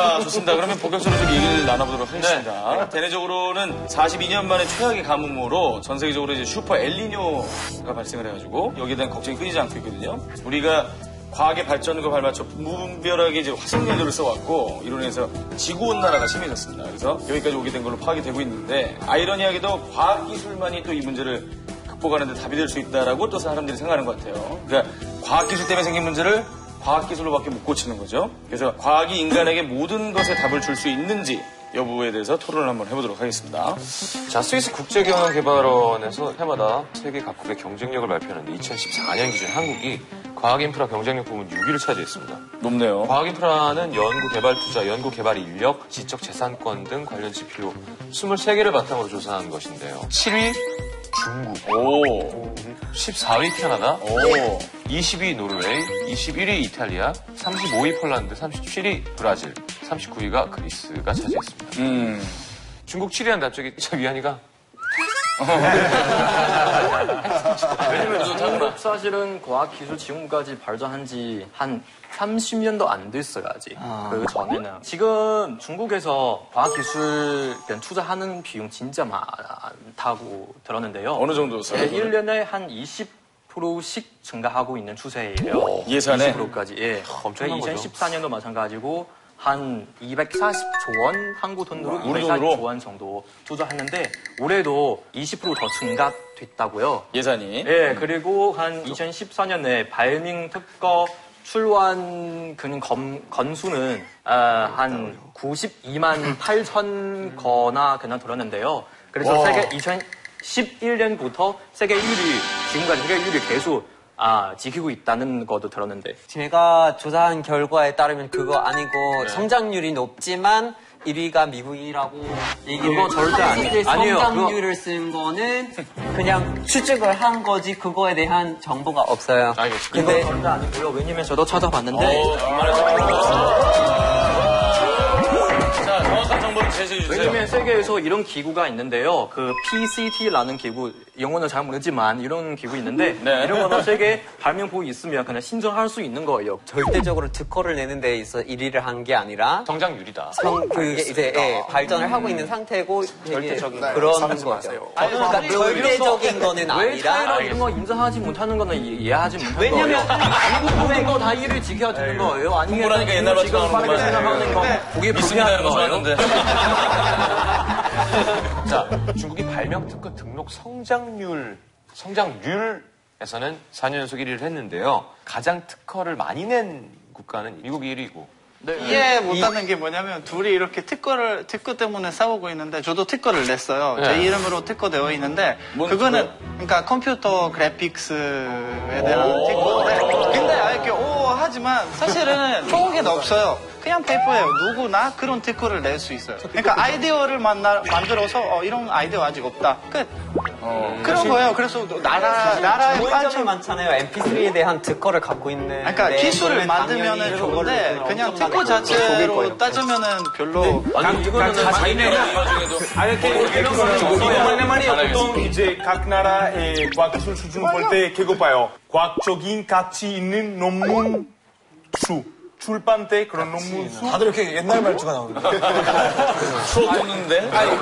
자, 좋습니다. 그러면 본격적으로 좀 얘기를 나눠보도록 하겠습니다. 대내적으로는 42년 만에 최악의 가뭄으로 전 세계적으로 이제 슈퍼 엘니뇨가 발생을 해가지고 여기에 대한 걱정이 끊이지 않고 있거든요. 우리가 과학의 발전과 발맞춰 무분별하게 이제 화석 연료를 써왔고 이로 인해서 지구온난화가 심해졌습니다. 그래서 여기까지 오게 된 걸로 파악이 되고 있는데 아이러니하게도 과학기술만이 또 이 문제를 극복하는 데 답이 될 수 있다라고 또 사람들이 생각하는 것 같아요. 그러니까 과학기술 때문에 생긴 문제를 과학기술로밖에 못 고치는 거죠. 그래서 과학이 인간에게 모든 것에 답을 줄 수 있는지 여부에 대해서 토론을 한번 해보도록 하겠습니다. 자, 스위스 국제경영개발원에서 해마다 세계 각국의 경쟁력을 발표하는데 2014년 기준 한국이 과학 인프라 경쟁력 부문 6위를 차지했습니다. 높네요. 과학 인프라는 연구 개발 투자, 연구 개발 인력, 지적 재산권 등 관련 지표 23개를 바탕으로 조사한 것인데요. 7위 중국, 오, 14위 캐나다, 오. 20위 노르웨이, 21위 이탈리아, 35위 폴란드, 37위 브라질, 39위가 그리스가 차지했습니다. 음. 중국 7위한 답적이 저 위안이가 왜냐면 중국 사실은 과학기술 지금까지 발전한 지 한 30년도 안 됐어요, 아직. 그 전에는. 지금 중국에서 과학기술 투자하는 비용 진짜 많다고 들었는데요. 어느 정도? 네, 1년에 한 20%씩 증가하고 있는 추세예요. 예산에? 20%까지. 예. 엄청난 거죠. 2014년도 마찬가지고 한 240조 원 한국 돈으로 우리 240조 돈으로? 원 정도 투자했는데 올해도 20%더 증가됐다고요. 예산이. 예, 그리고 한 2014년에 발명 특허 출원 그 검, 건수는 아, 한 92만 8천 거나 그나 들었는데요. 그래서 세계 2011년부터 세계 1위 지금까지 세계 1위 계속 아, 지키고 있다는 것도 들었는데 제가 조사한 결과에 따르면 그거 아니고 성장률이 높지만 1위가 미국이라고 얘기를 그거 절대 아니- 아니에요. 성장률을 쓴 거는 그냥 추측을 한 거지 그거에 대한 정보가 없어요. 알겠습니다. 근데 절대 아니고요. 왜냐면 저도 찾아봤는데 어, 자, 왜냐면 세계에서 이런 기구가 있는데요. 그 PCT라는 기구, 영어는 잘 모르지만 이런 기구 있는데 네. 이런 거는 세계 발명품이 있으면 그냥 신청할 수 있는 거예요. 절대적으로 특허를 내는 데 있어 1위를 한 게 아니라 성장률이다. 성, 그게 이제 예, 발전을 하고 있는 상태고 절대적인 그런 거죠. 그러니까 절대적인 거는 왜 아니라 차이나 이런 거 인정하지 못하는 거는 이- 이해하지 못하는 거예요. 왜냐면 한국 모든 거다 일을 지켜야 되는 거예요. 아니면 공부라니까 옛날로 지금 빠르게. 생각하는 거 그게 거 거예요. 자, 중국이 발명 특허 등록 성장률, 성장률에서는 4년 연속 1위를 했는데요. 가장 특허를 많이 낸 국가는 미국이 1위고. 이해 못하는 게 뭐냐면 둘이 이렇게 특허를 특허 때문에 싸우고 있는데 저도 특허를 냈어요. 제 네. 이름으로 특허 되어 있는데 뭔 그거는 특허요? 그러니까 컴퓨터 그래픽스에 대한 특허인데 근데 이렇게 오 하지만 사실은 한국에는 없어요. 그냥 페이퍼예요. 누구나 그런 특허를 낼수 있어요. 그러니까 아이디어를 만나, 만들어서 어, 이런 아이디어 아직 없다. 끝. 그런 거예요. 그래서 나라 나라의 관점 많잖아요. MP3에 대한 특허를 갖고 있는. 그러니까 기술을 만들면은 좋은데 그냥 특허 자체로 따지면은 별로 아니 이거는 자기네 이것만의 말이 보통 이제 각 나라의 과학기술 수준을 볼때 그거 봐요. 과학적인 가치 있는 논문 수. 출판 때 그런 논문 수. 다들 이렇게 옛날 말투가 나오는데. 수업 듣는데? 아니,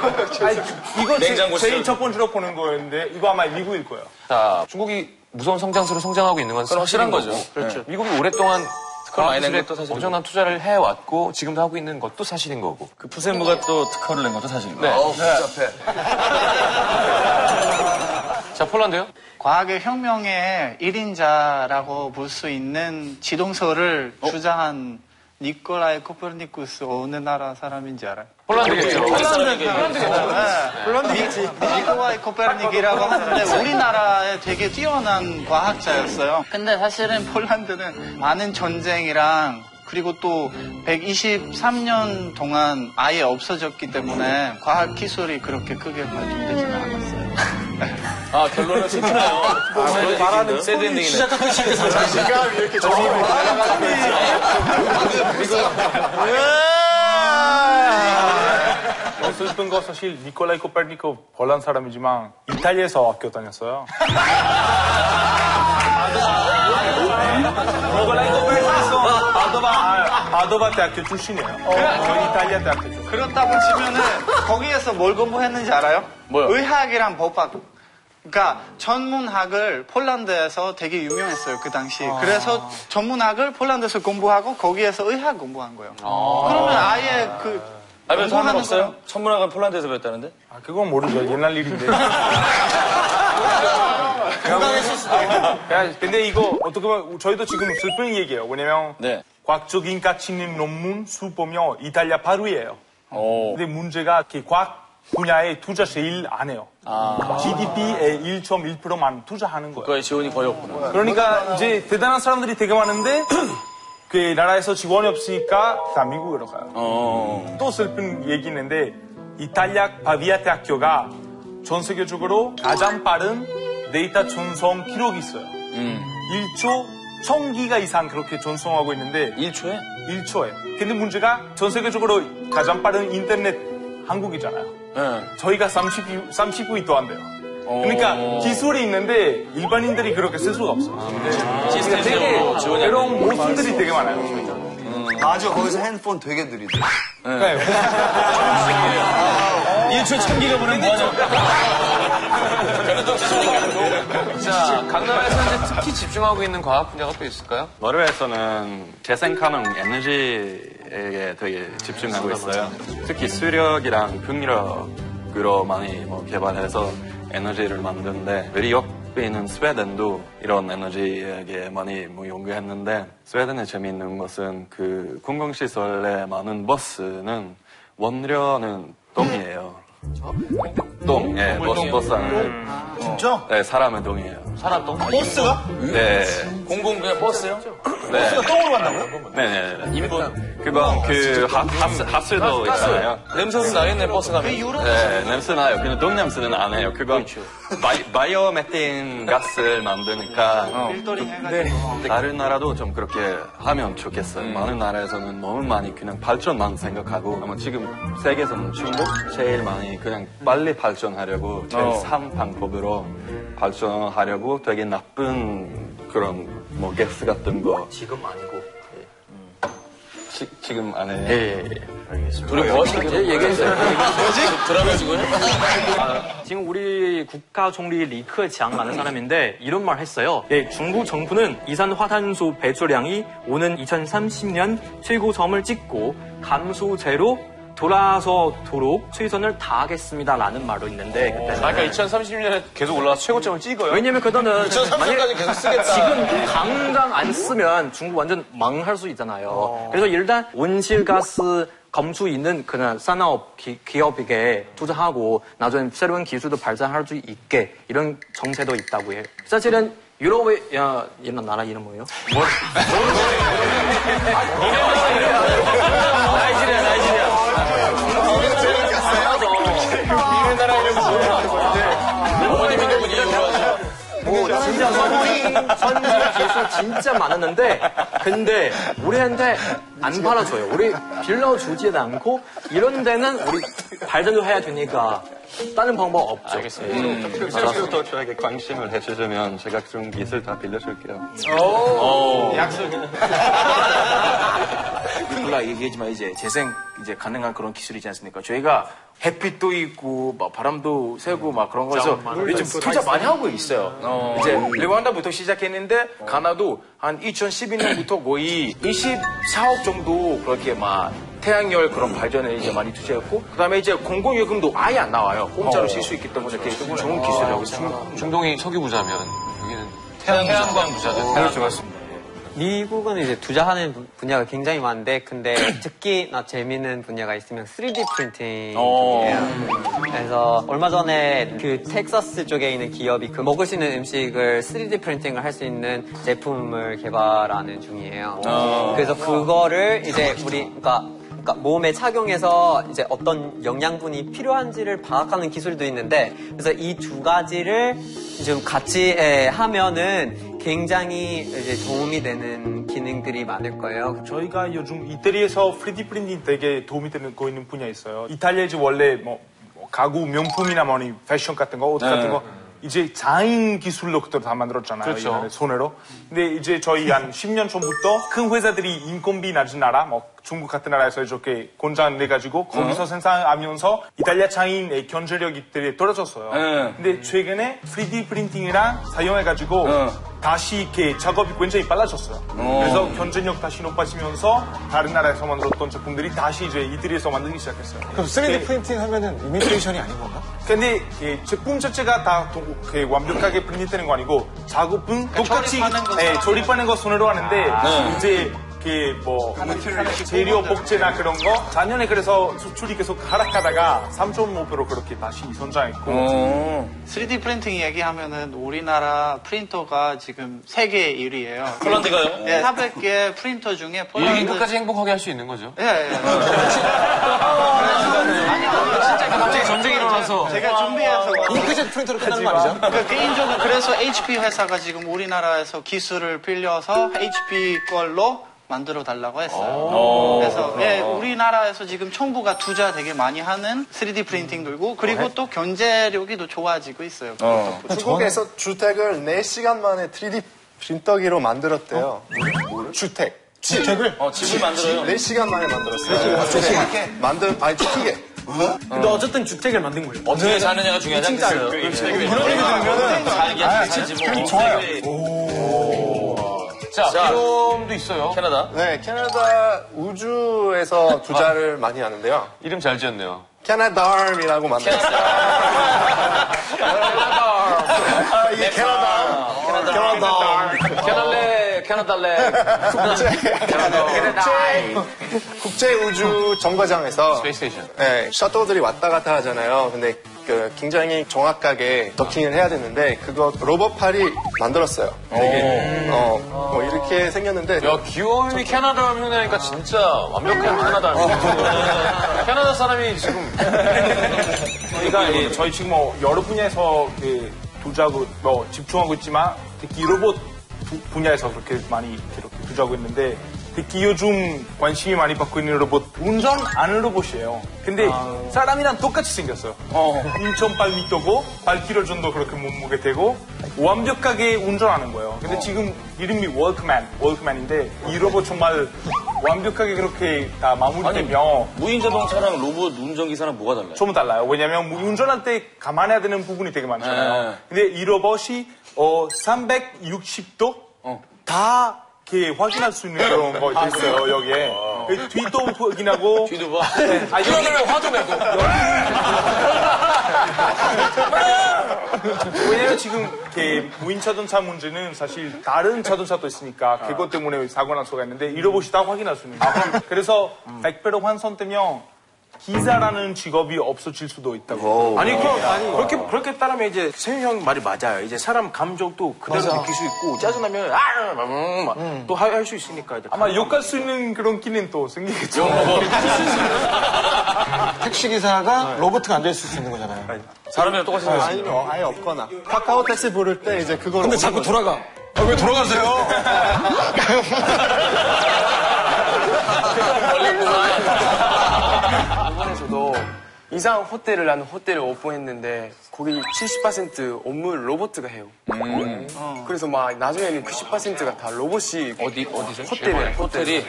이거 제, 냉장고 제일. 첫 번째로 보는 거였는데 이거 아마 미국일 거예요. 자, 중국이 무서운 성장세로 성장하고 있는 건 사실한 확실한 거죠. 그렇죠. 미국이 오랫동안 특허를 많이 낸 과학기술에 것도 사실이고. 엄청난 투자를 해왔고 지금도 하고 있는 것도 사실인 거고. 그 푸세무가 또 특허를 낸 것도 사실입니다. 네. 어, 자, 폴란드요? 과학의 혁명의 1인자라고 볼 수 있는 지동설을 주장한 니콜라이 코퍼니쿠스 어느 나라 사람인지 알아요? 폴란드겠죠. 폴란드겠지. 니콜라이 코페르닉이라고 하는데 우리나라에 되게 뛰어난 과학자였어요. 근데 사실은 폴란드는 많은 전쟁이랑 그리고 또 123년 동안 아예 없어졌기 때문에 과학 기술이 그렇게 크게 발전되지는 않았어요. 아, 결론은 슬프네요. 말하는 새드 엔딩이네. 지금 이렇게 정리를 어, 슬픈 거 사실 니콜라이 코페르니코 폴란 사람이지만 이탈리아에서 학교 다녔어요. Nicolai Copernicus 바도바, 아, 바도바 대학교 출신이에요. 저 이탈리아 대학교 출신. 그렇다고 치면은 거기에서 뭘 공부했는지 알아요? 뭐요? 의학이랑 법학. 그러니까 전문학을 폴란드에서 되게 유명했어요 그 당시. 그래서 전문학을 폴란드에서 공부하고 거기에서 의학 공부한 거예요. 그러면 아예 그 알면서 공부하는 상관 없어요? 거랑 천문학은 폴란드에서 배웠다는데? 아, 그건 모르죠. 옛날 일인데. 야, 근데 이거 어떻게 보면 저희도 지금 슬픈 얘기예요. 왜냐면 네. 과학적인 가치 있는 논문 수 보면 이탈리아 바로이에요. 오. 근데 문제가 그 과학 분야에 투자 제일 안 해요. GDP의 1.1%만 투자하는 거예요. 그거에 지원이 거의 없구나. 그러니까 이제 대단한 사람들이 되게 많은데 그 나라에서 지원이 없으니까 다 미국으로 가요. 어. 또 슬픈 얘기 있는데 이탈리아 바비아 대학교가 전 세계적으로 가장 빠른 데이터 전송 기록이 있어요. 음. 1초 1000기가 이상 그렇게 전송하고 있는데 1초에? 1초에. 근데 문제가 전 세계적으로 가장 빠른 인터넷 한국이잖아요. 네. 저희가 30, 30위도 안 돼요. 어. 그러니까 기술이 있는데 일반인들이 그렇게 쓸 수가 없어요. 그러니까 시스템적으로 지원이 안 그런 모순들이 되게 많아요. 맞아, 거기서 핸드폰 되게 느리대. 네. 1초에 천기가 보낸 뭐하냐? 자, 각 나라에서 이제 특히 집중하고 있는 과학 분야가 또 있을까요? 노르웨이에서는 재생 가능 에너지에 되게 집중하고 있어요. 특히 수력이랑 풍력으로 많이 뭐 개발해서 에너지를 만드는데 우리 옆에 있는 스웨덴도 이런 에너지에 많이 뭐 연구했는데 스웨덴의 재미있는 것은 그 공공시설에 많은 버스는 원료는 똥이에요. 똥, 예, 버스, 버스 안에. 진짜? 네, 사람의 똥이에요. 사람 똥? 버스가? 네. 공공 그냥 버스요? 네. 버스가 똥으로 간다고요? 네네. 인분. 그건 그 하, 하스, 하스도 있잖아요. 냄새 좀 나겠네, 버스 가면. 네, 냄새 나요. 근데 똥 냄새는 안 해요. 그건 바이, 바이오 메탄 가스를 만드니까 필터링 해가지고 다른 나라도 좀 그렇게 하면 좋겠어요. 많은 나라에서는 너무 많이 그냥 발전만 생각하고 아마 지금 세계에서는 중국 제일 많이 그냥 빨리 발전하려고 제일 어. 산 방법으로 발전하려고 되게 나쁜 그런 뭐 가스 같은 거 지금 아니고. 지, 지금 안 해요. 예, 둘이 뭐 하시는 거예요? 얘기했어요. 뭐지? 드라마 지금? 지금 우리 국가 총리 리크지앙라는 사람인데 이런 말 했어요. 예, 중국 정부는 이산화탄소 배출량이 오는 2030년 최고점을 찍고 감소제로 돌아서 도록 최선을 다하겠습니다라는 말도 있는데 그때 그러니까 2030년에 계속 올라가서 최고점을 찍어요. 왜냐면 그거는 2030년까지 계속 쓰겠다. 지금 당장 안 쓰면 중국 완전 망할 수 있잖아요. 그래서 일단 온실가스 검수 있는 그냥 산업 기, 기업에게 투자하고 나중에 새로운 기술도 발전할 수 있게 이런 정책도 있다고 해요. 사실은 유럽의 야, 이런 나라 이름 뭐예요? 나이지리아, 나이지리아. 어머님 인분이 이러죠. 뭐 진짜 선진 선진 기술 진짜 많았는데 근데 우리한테 안 팔아줘요. 우리 빌려 주지도 않고 이런 데는 우리 발전도 해야 되니까 다른 방법 없죠. 알겠습니다. 알아서도 저에게 관심을 해주시면 제가 좀 기술 다 빌려줄게요. 니콜라 얘기했지만 이제 재생 이제 가능한 그런 기술이지 않습니까? 저희가 햇빛도 있고 막 바람도 쐬고 막 그런 거에서 요즘 투자 많이 하고 있어요. 이제 르완다부터 시작했는데 가나도 한 2012년부터 거의 24억 정도 그렇게 막 태양열 그런 발전에 이제 많이 투자했고 그다음에 이제 공공 요금도 아예 안 나와요. 공짜로 쓸 수 있기 때문에 되게 좋은 기술이라고 생각합니다. 중동이 석유 부자면 여기는 태양, 태양광 부자들. 그렇죠, 맞습니다. 미국은 이제 투자하는 분- 분야가 굉장히 많은데 근데 특히나 재미있는 분야가 있으면 3D 프린팅이에요. 그래서 얼마 전에 그 텍사스 쪽에 있는 기업이 그 먹을 수 있는 음식을 3D 프린팅을 할 수 있는 제품을 개발하는 중이에요. 그래서 그거를 이제 우리 그러니까 그러니까 몸에 착용해서 이제 어떤 영양분이 필요한지를 파악하는 기술도 있는데 그래서 이 두 가지를 좀 같이 예, 하면은 굉장히 이제 도움이 되는 기능들이 많을 거예요. 저희가 요즘 이태리에서 3D 프린팅 되게 도움이 되고 있는 분야 있어요. 이탈리아에 원래 뭐, 뭐 가구 명품이나 뭐니 패션 같은 거, 옷 같은 거 이제 자인 기술로 그때 다 만들었잖아요. 그렇죠. 손으로. 근데 이제 저희 한 10년 전부터 큰 회사들이 인건비 낮은 나라, 뭐 중국 같은 나라에서 이렇게 공장 내가지고 거기서 생산하면서 이탈리아 차인의 경제력이 되게 떨어졌어요. 네. 근데 최근에 3D 프린팅이랑 사용해가지고 어. 다시 이렇게 작업이 굉장히 빨라졌어요. 그래서 경제력 다시 높아지면서 다른 나라에서 만들었던 제품들이 다시 이제 이들에서 만들기 시작했어요. 그럼 3D 프린팅 하면은 이미테이션이 아닌 건가? 근데 이 제품 자체가 다 도- 그 완벽하게 프린트되는 거 아니고 작업은 똑같이 조립하는 거 예, 조립하는 거 손으로 하는데 네. 이제 그뭐 재료 복제나 그런 거 작년에 그래서 수출이 계속 하락하다가 3.5배로 그렇게 다시 성장했고 어. 3D 프린팅 얘기하면은 우리나라 프린터가 지금 세계 1위예요. 폴란드가요? 네, 400개 프린터 중에 폴란드 인구까지 행복하게 할 수 있는 거죠. 예, 예. 갑자기 전쟁이 일어나서 제가 준비해서 잉크젯 프린터로 끝나는 거 아니죠? 그 개인적으로 그래서 HP 회사가 지금 우리나라에서 기술을 빌려서 HP 걸로 만들어 달라고 했어요. 그래서 예, 우리나라에서 지금 정부가 투자 되게 많이 하는 3D 프린팅 들고 그리고 또 경제력이 더 좋아지고 있어요. 어. 중국에서 주택을 4시간 만에 3D 프린터기로 만들었대요. 주택. 주택을? 어, 집을 만들어요. 4시간 만에 만들었어요. 주택. 만든, 아니, 크게. 근데 어쨌든 주택을 만든 거예요. 어떻게 사느냐가 중요하지 않겠어요? 네. 살기 살지 뭐. 좋아요. 자, 자. 이름도 있어요. 캐나다. 네, 캐나다 우주에서 투자를 많이 하는데요. 이름 잘 지었네요. 캐나다음이라고 만들었어요. 아, 이게 캐나다. 캐나다. 캐나달레. 국제 우주 정거장에서 space station. 네, 셔틀들이 왔다 갔다 하잖아요. 근데 그 굉장히 정확하게 도킹을 해야 되는데 그거 로봇 팔이 만들었어요. 되게 어, 뭐 이렇게 생겼는데 야, 귀여움이 캐나다 흉내니까 진짜 완벽한 캐나다. 캐나다 사람이 지금 저희가 예, 저희 지금 뭐 여러 분야에서 그 투자하고 뭐 집중하고 있지만 특히 로봇 부- 분야에서 그렇게 많이 이렇게 투자하고 있는데 특히 요즘 관심이 많이 받고 있는 로봇 운전 안 로봇이에요. 근데 사람이랑 똑같이 생겼어요. 엄청 빨리 떠고 8km 정도 그렇게 몸무게 되고 완벽하게 운전하는 거예요. 근데 지금 이름이 월크맨, 월크맨인데 이 로봇 정말 완벽하게 그렇게 다 마무리되면 무인 자동차랑 로봇 운전기사랑 뭐가 달라요? 좀 달라요. 왜냐면 뭐 운전할 때 감안해야 되는 부분이 되게 많잖아요. 네. 근데 이 로봇이 어, 360도 다 이렇게 확인할 수 있는 그런 거 있어요 여기에. 그 뒤도 확인하고. 뒤도 봐. 아, 여기 화도 내고. 왜냐면 지금 이렇게 무인 자동차 문제는 사실 다른 자동차도 있으니까 그것 때문에 사고 난 수가 있는데 이 로봇이 다 확인할 수 있는 거예요. 그래서 100배로 환선되면 기사라는 직업이 없어질 수도 있다고. 아니, 그, 그렇게, 그렇게 따르면 이제 세윤 형 말이 맞아요. 이제 사람 감정도 그대로 느낄 수 있고, 짜증나면, 아, 음, 또할 수 있으니까. 이제 아마 욕할 수 있는 그런 기는 또 생기겠죠. 택시 기사가 로봇가 앉아 있을 수 있는 거잖아요. 사람이랑 똑같이 생겼어요. 아니면 아예 없거나 카카오 택시 부를 때 이제 그걸 근데 자꾸 돌아가. 아, 왜 돌아가세요? 에서도 이상 호텔을 나는 호텔을 오픈했는데 거기 70% 업무를 로봇가 해요. 어. 그래서 막 나중에는 90%가 다 로봇이 어디, 어디서? 호텔에 호텔이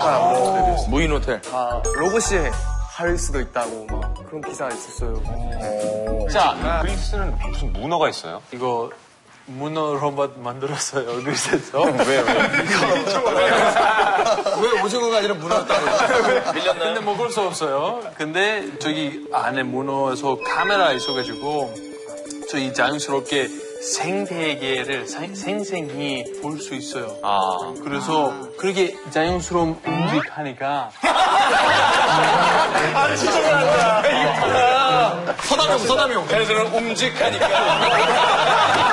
뭐 무인 호텔. 다 로봇이 할 수도 있다고 막 그런 기사가 있었어요. 자, 그리스는 무슨 문어가 있어요? 이거 문어 로봇 만들었어요 그래서 왜, 왜? 왜 오징어가 아니라 문어였다고? 근데 먹을 수 없어요 근데 저기 안에 문어에서 카메라 있어가지고 저희 자연스럽게 생태계를 생- 생생히 볼 수 있어요 아. 그래서 그렇게 자연스러운 움직하니까 서담용, 서담용. 걔네들은 움직하니까.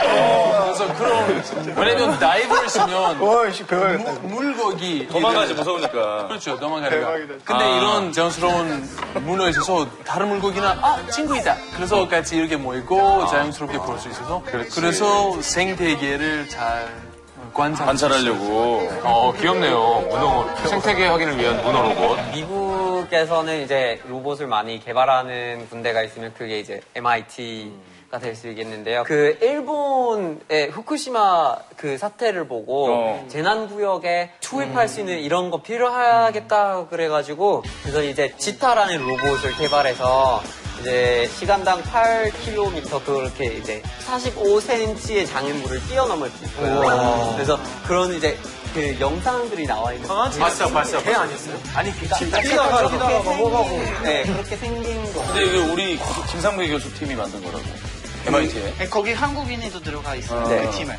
그래서 그런 왜냐면 다이브를 쓰면 어이씨 배워야겠다. 무- 물고기 도망가지 무서우니까. 그렇죠 도망가니까 근데 이런 자연스러운 문어에 있어서 다른 물고기나 아 친구이다 그래서 같이 이렇게 모이고 자연스럽게 볼수 있어서 그래서 생태계를 잘 관찰 관찰하려고. 어, 귀엽네요. 문어, 생태계 확인을 위한 문어 로봇. 미국 미국에서는 이제 로봇을 많이 개발하는 군대가 있으면 그게 이제 MIT가 될 수 있겠는데요. 그 일본의 후쿠시마 그 사태를 보고 어. 재난 구역에 투입할 수 있는 이런 거 필요하겠다 그래가지고 그래서 이제 지타라는 로봇을 개발해서 이제 시간당 8km 그렇게 이제 45cm의 장애물을 뛰어넘을 수 있어요. 그래서 그런 이제 그 영상들이 나와 있는 봤어, 봤어. 개 아니었어요? 아니 그러니까 뛰다가 그렇게 생긴 네 그렇게 생긴 거. 근데 이게 우리 김상배 교수 팀이 만든 거라고. MIT에. 네, 거기 한국인이도 들어가 있어요. 네. 그 팀에.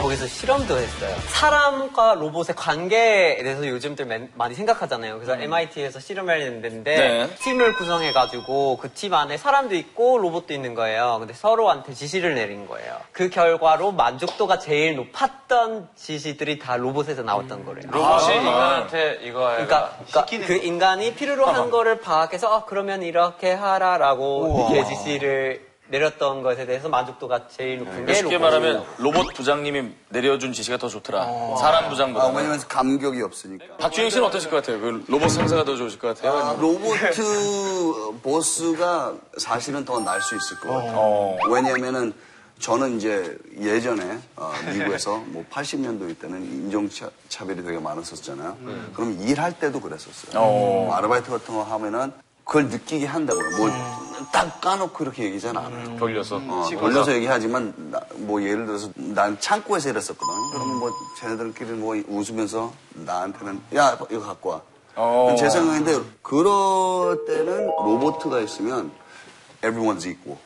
거기서 실험도 했어요. 사람과 로봇의 관계에 대해서 요즘들 맨- 많이 생각하잖아요. 그래서 MIT에서 실험을 했는데 네. 팀을 구성해가지고 그 팀 안에 사람도 있고 로봇도 있는 거예요. 근데 서로한테 지시를 내린 거예요. 그 결과로 만족도가 제일 높았던 지시들이 다 로봇에서 나왔던 거래요. 로봇이 인간한테 이거 해라. 그러니까, 그러니까 그 인간이 필요로 한 거를 파악해서 아, 그러면 이렇게 하라라고 이렇게 지시를 내렸던 것에 대해서 만족도가 제일 높은 게 쉽게 로봇. 말하면 로봇 부장님이 내려준 지시가 더 좋더라. 사람 부장보다. 아, 왜냐면 감격이 없으니까. 박주영 씨는 어떠실 것 같아요? 그 로봇 상사가 더 좋으실 것 같아요? 아, 로보트 보스가 사실은 더 날 수 있을 것 같아요. 어. 왜냐면은 저는 이제 예전에 어, 미국에서 뭐 80년도 때는 인종차별이 되게 많았었잖아요. 그럼 일할 때도 그랬었어요. 어. 뭐 아르바이트 같은 거 하면은 그걸 느끼게 한다고요. 뭐 딱 까놓고 그렇게 얘기하진 않아요. 돌려서. 어, 돌려서 얘기하지만 나- 뭐 예를 들어서 난 창고에서 일했었거든. 그러면 뭐 쟤네들끼리 뭐 웃으면서 나한테는 야 이거 갖고 와. 어. 제 생각인데 그럴 때는 로보트가 있으면 everyone's equal.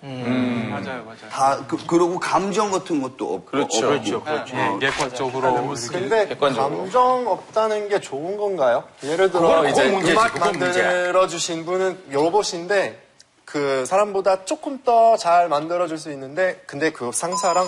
맞아요, 맞아요. 다 그, 그러고 감정 같은 것도 없, 그렇죠. 없고. 예, 객관적으로 근데 객관적으로. 감정 없다는 게 좋은 건가요? 예를 들어 이제 음악 만들어 주신 분은 로봇인데 그 사람보다 조금 더 잘 만들어 줄 수 있는데 근데 그 상사랑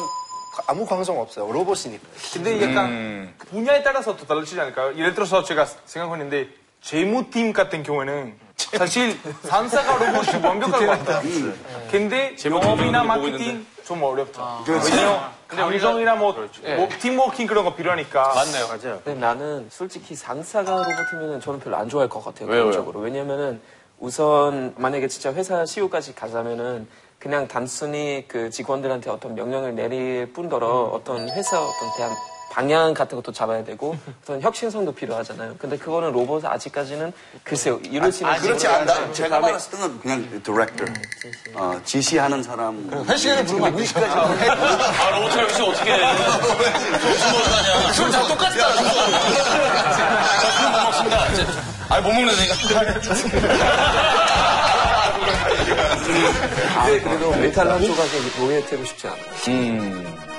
아무 감정 없어요. 로봇이니까. 근데 약간 음. 분야에 따라서 또 달라지지 않을까요? 예를 들어서 제가 생각했는데 재무팀 같은 경우에는 사실 산사가 로봇이 완벽할 것 같아요. 근데 재무팀 영업이나 마케팅. 좀 어렵죠. 왜냐면 감정이나 뭐, 뭐 팀워킹 그런 거 필요하니까. 맞네요. 맞아요. 근데 나는 솔직히 상사가 로봇이면 저는 별로 안 좋아할 것 같아요. 왜요, 개인적으로. 왜냐면은 우선 만약에 진짜 회사 CEO까지 가자면은 그냥 단순히 그 직원들한테 어떤 명령을 내릴 뿐더러 어떤 회사 어떤 대한 방향 같은 것도 잡아야 되고 어떤 혁신성도 필요하잖아요. 근데 그거는 로봇 아직까지는 글쎄요 이루지는 그렇지 않다. 제가 말했을 때는 그냥 디렉터. 어, 지시하는 사람. 회식에 부르면 안 되죠. 아, 로봇 역시 어떻게 해. 무슨 뭘 하냐. 술다 똑같이 따라 줘. 자, 술못 먹습니다. 아니, 못 먹는 애가. 근데 그래도 메탈 한 조각에 노예되고 싶지 않아요. 음.